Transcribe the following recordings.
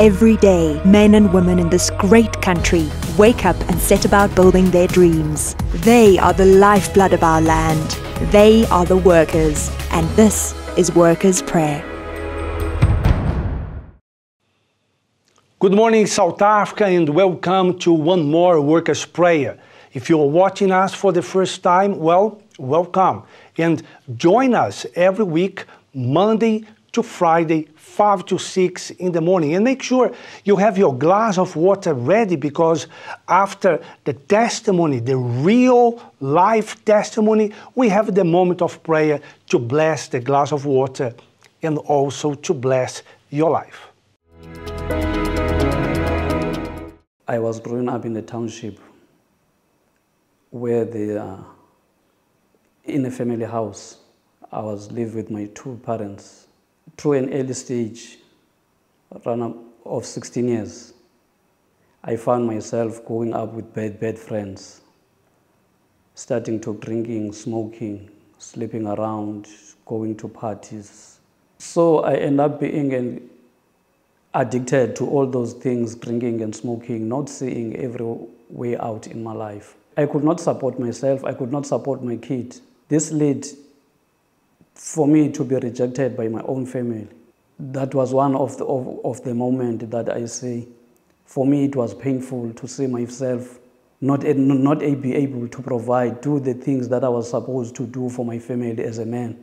Every day, men and women in this great country wake up and set about building their dreams. They are the lifeblood of our land. They are the workers. And this is Workers' Prayer. Good morning, South Africa, and welcome to one more Workers' Prayer. If you're watching us for the first time, well, welcome. And join us every week, Monday to Friday, 5 to 6 in the morning. And make sure you have your glass of water ready because after the testimony, the real life testimony, we have the moment of prayer to bless the glass of water and also to bless your life. I was growing up in the township where the, in a family house, I was living with my two parents. Through an early stage, run up of 16 years, I found myself going up with bad, bad friends, starting to drinking, smoking, sleeping around, going to parties. So I end up being an addicted to all those things, drinking and smoking, not seeing every way out in my life. I could not support myself, I could not support my kid. This led for me to be rejected by my own family. That was one of the, of, of the moment that I say, for me it was painful to see myself not, not be able to provide, do the things that I was supposed to do for my family as a man.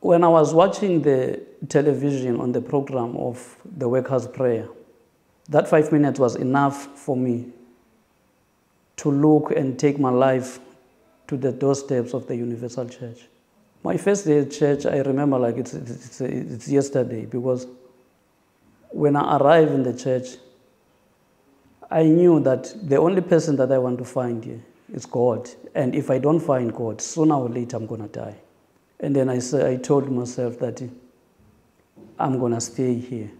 When I was watching the television on the program of the Workers' Prayer, that five minutes was enough for me to look and take my life to the doorsteps of the Universal Church. My first day at church, I remember like it's, it's, it's yesterday because when I arrived in the church, I knew that the only person that I want to find here is God. And if I don't find God, sooner or later I'm going to die. And then I, say, I told myself that I'm going to stay here.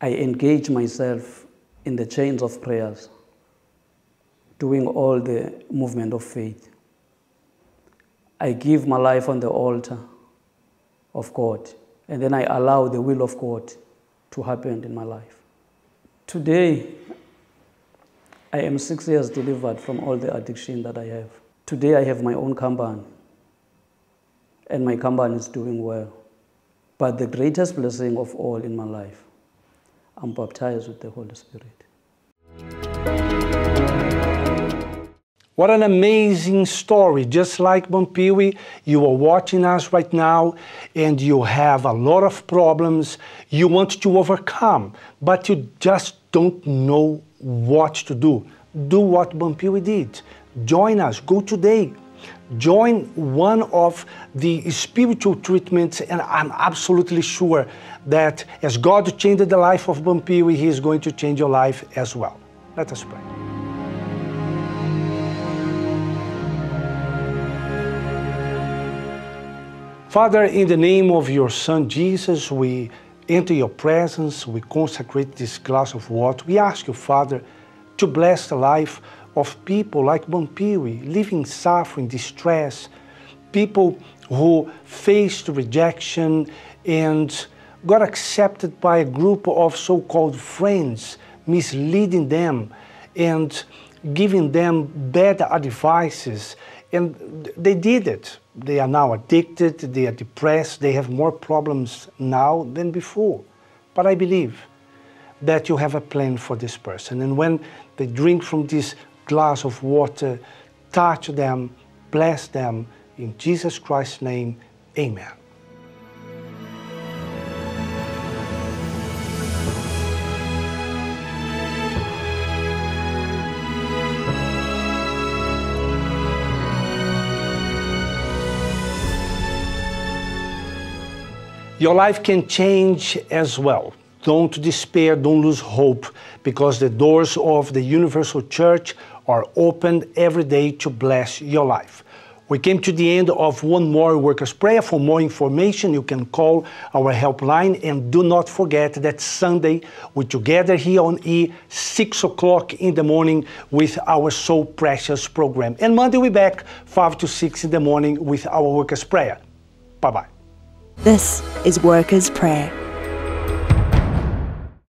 I engage myself in the chains of prayers, doing all the movement of faith. I give my life on the altar of God, and then I allow the will of God to happen in my life. Today, I am six years delivered from all the addiction that I have. Today, I have my own company and my company is doing well. But the greatest blessing of all in my life, I'm baptized with the Holy Spirit. What an amazing story. Just like Bompiwi, you are watching us right now and you have a lot of problems you want to overcome, but you just don't know what to do. Do what Bompiwi did. Join us. Go today join one of the spiritual treatments, and I'm absolutely sure that as God changed the life of Bompiwi, He is going to change your life as well. Let us pray. Father, in the name of your Son Jesus, we enter your presence, we consecrate this glass of water. We ask you, Father, to bless the life of people like Bompiwi living suffering, distress, people who faced rejection and got accepted by a group of so-called friends, misleading them and giving them bad advices. And they did it. They are now addicted, they are depressed, they have more problems now than before. But I believe that you have a plan for this person. And when they drink from this glass of water, touch them, bless them. In Jesus Christ's name, amen. Your life can change as well. Don't despair, don't lose hope, because the doors of the Universal Church are opened every day to bless your life. We came to the end of one more workers' prayer. For more information, you can call our helpline. And do not forget that Sunday, we together here on E, 6 o'clock in the morning with our So Precious program. And Monday, we're back 5 to 6 in the morning with our workers' prayer. Bye bye. This is Workers' Prayer.